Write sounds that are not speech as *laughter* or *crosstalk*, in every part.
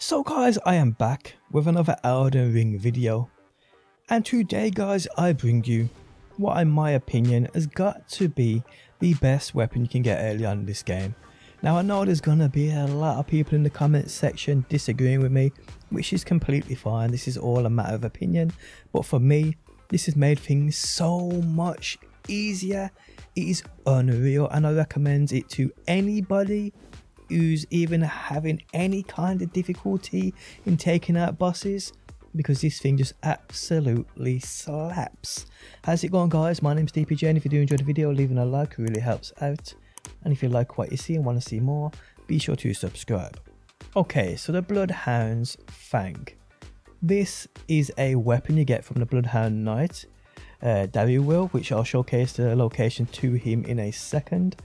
So guys, I am back with another Elden Ring video. And today guys, I bring you what in my opinion has got to be the best weapon you can get early on in this game. Now I know there's gonna be a lot of people in the comments section disagreeing with me, which is completely fine. This is all a matter of opinion. But for me, this has made things so much easier. It is unreal and I recommend it to anybody who's even having any kind of difficulty in taking out bosses because this thing just absolutely slaps. How's it going guys? My name's DPJ and if you do enjoy the video leaving a like really helps out and if you like what you see and want to see more be sure to subscribe. Okay so the Bloodhound's Fang. This is a weapon you get from the Bloodhound Knight uh, will, which I'll showcase the location to him in a second.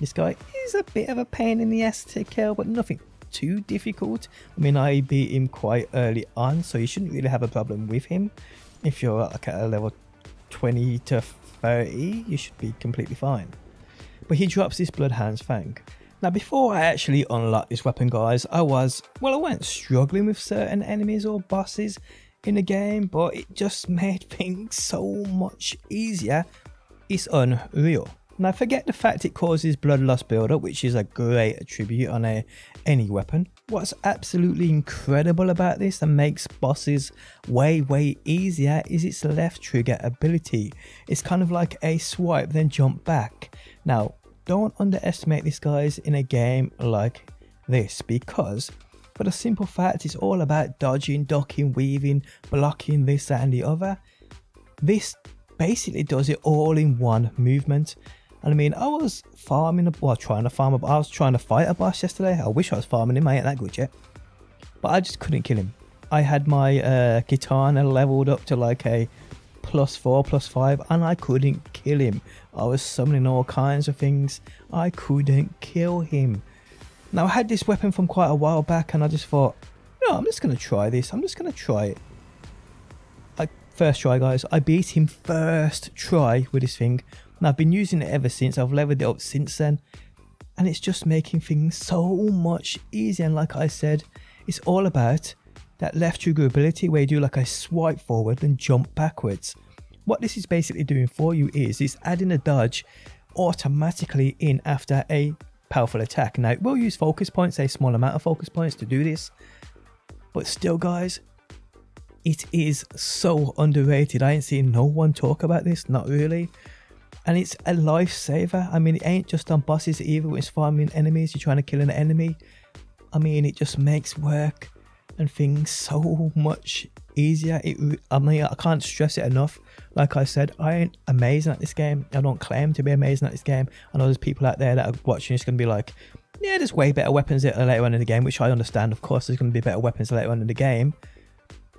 This guy is a bit of a pain in the ass to kill, but nothing too difficult. I mean, I beat him quite early on, so you shouldn't really have a problem with him. If you're like at a level 20 to 30, you should be completely fine. But he drops this Bloodhound's Fang. Now, before I actually unlocked this weapon, guys, I was, well, I went struggling with certain enemies or bosses in the game, but it just *laughs* made things so much easier. It's unreal. Now forget the fact it causes blood loss buildup, which is a great attribute on a any weapon. What's absolutely incredible about this and makes bosses way way easier is its left trigger ability. It's kind of like a swipe then jump back. Now don't underestimate this guys in a game like this because for the simple fact it's all about dodging, ducking, weaving, blocking this and the other. This basically does it all in one movement and I mean, I was farming, well, trying to farm, I was trying to fight a boss yesterday. I wish I was farming him, I ain't that good yet. But I just couldn't kill him. I had my uh, katana leveled up to like a plus four, plus five, and I couldn't kill him. I was summoning all kinds of things. I couldn't kill him. Now, I had this weapon from quite a while back, and I just thought, no, I'm just going to try this. I'm just going to try it. I, first try, guys. I beat him first try with this thing and I've been using it ever since. I've leveled it up since then. And it's just making things so much easier. And like I said, it's all about that left trigger ability where you do like a swipe forward and jump backwards. What this is basically doing for you is it's adding a dodge automatically in after a powerful attack. Now, it will use focus points, a small amount of focus points to do this. But still, guys, it is so underrated. I ain't seen no one talk about this, not really and it's a lifesaver. I mean, it ain't just on bosses either. When it's farming enemies, you're trying to kill an enemy. I mean, it just makes work and things so much easier. It, I mean, I can't stress it enough. Like I said, I ain't amazing at this game. I don't claim to be amazing at this game. I know there's people out there that are watching. It's going to be like, yeah, there's way better weapons later on in the game, which I understand. Of course, there's going to be better weapons later on in the game,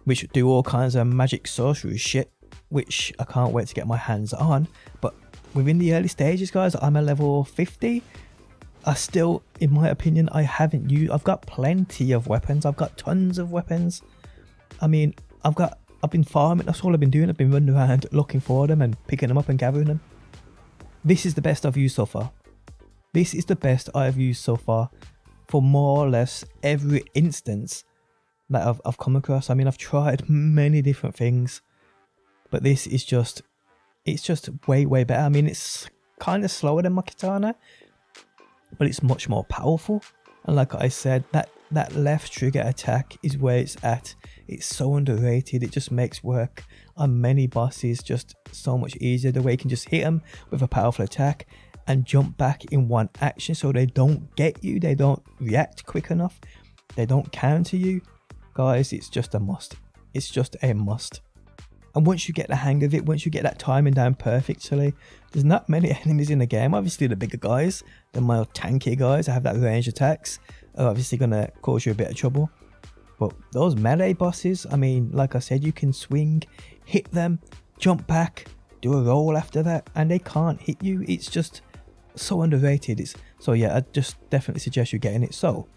which do all kinds of magic sorcery shit, which I can't wait to get my hands on. But within the early stages, guys, I'm a level 50. I still, in my opinion, I haven't used. I've got plenty of weapons. I've got tons of weapons. I mean, I've got. I've been farming. That's all I've been doing. I've been running around *laughs* looking for them and picking them up and gathering them. This is the best I've used so far. This is the best I've used so far for more or less every instance that I've, I've come across. I mean, I've tried *laughs* many different things, but this is just it's just way, way better. I mean, it's kind of slower than my katana, but it's much more powerful. And like I said, that, that left trigger attack is where it's at. It's so underrated. It just makes work on many bosses just so much easier. The way you can just hit them with a powerful attack and jump back in one action so they don't get you. They don't react quick enough. They don't counter you. Guys, it's just a must. It's just a must. And once you get the hang of it, once you get that timing down perfectly, there's not many *laughs* enemies in the game. Obviously, the bigger guys, the more tanky guys that have that range attacks, are obviously going to cause you a bit of trouble. But those melee bosses, I mean, like I said, you can swing, hit them, jump back, do a roll after that, and they can't hit you. It's just so underrated. It's so yeah, I just definitely suggest you getting it. So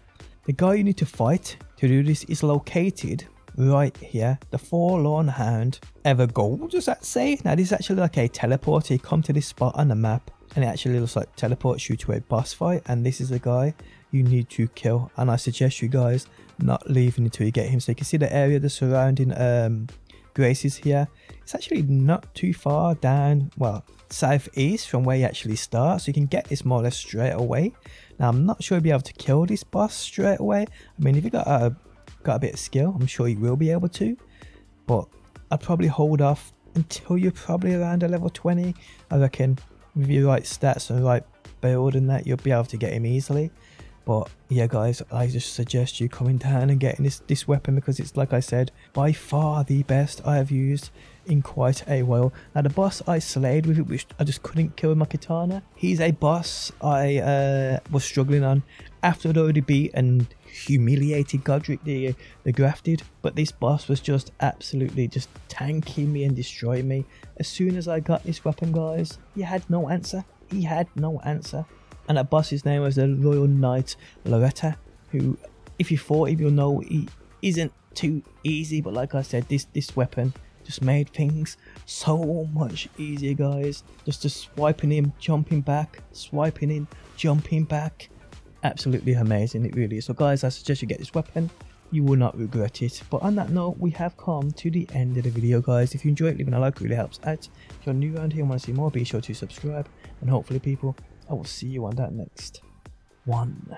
the guy you need to fight to do this is located right here, the Forlorn Hound Evergaol, does that say? Now this is actually like a teleporter, you come to this spot on the map and it actually looks like teleports you to a boss fight and this is the guy you need to kill and I suggest you guys not leaving until you get him. So you can see the area, the surrounding um, Graces here. It's actually not too far down, well, southeast from where you actually start. So you can get this more or less straight away. Now, I'm not sure you'll be able to kill this boss straight away. I mean, if you got a, got a bit of skill, I'm sure you will be able to. But I'd probably hold off until you're probably around a level 20. I reckon with your right stats and right build and that, you'll be able to get him easily. But yeah, guys, I just suggest you coming down and getting this, this weapon because it's, like I said, by far the best I have used in quite a while. Now, the boss I slayed with it, which I just couldn't kill with my katana, he's a boss I uh, was struggling on after I'd already beat and humiliated Godrick the, the Grafted. But this boss was just absolutely just tanking me and destroying me. As soon as I got this weapon, guys, he had no answer. He had no answer and that boss's name was the Royal Knight Loretta, who, if you fought him, you'll know he isn't too easy, but like I said, this, this weapon just made things so much easier, guys. Just, just swiping him, jumping back, swiping in, jumping back. Absolutely amazing, it really is. So guys, I suggest you get this weapon. You will not regret it. But on that note, we have come to the end of the video, guys. If you enjoyed, leaving a like really helps out. If you're new around here and want to see more, be sure to subscribe. And hopefully, people, I will see you on that next one.